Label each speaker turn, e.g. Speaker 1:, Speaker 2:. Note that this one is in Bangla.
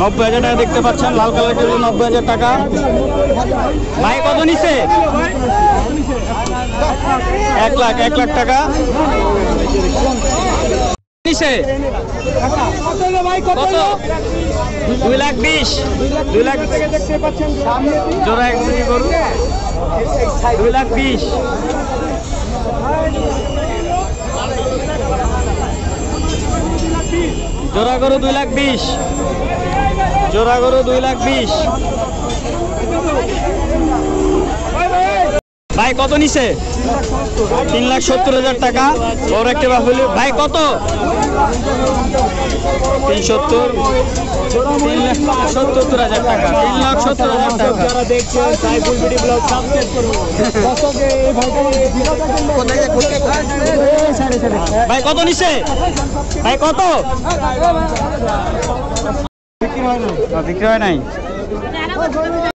Speaker 1: নব্বই হাজার টাকা দেখতে পাচ্ছেন, লাল কালার জন্য নব্বই হাজার টাকা। ভাই, কত নিছে এক লাখ এক লাখ টাকা। নিছে কত? দুই লাখ বিশ। দুই লাখ জোড়া এক দুই লাখ বিশ। জোড়া গরু দুই লাখ বিশ। জোড়া গরু দুই লাখ বিশ। ভাই কত নিছে? তিন লাখ সত্তর হাজার টাকা। বড় একটা বাহুলি ভাই কত? তিন সত্তর। তিন লাখ সত্তর হাজার টাকা। তিন লাখ সত্তর হাজার টাকা।
Speaker 2: দেখছেন সাইফুল
Speaker 1: ভাই কত নিচ্ছে ভাই কত? বিক্রি হয় নাই?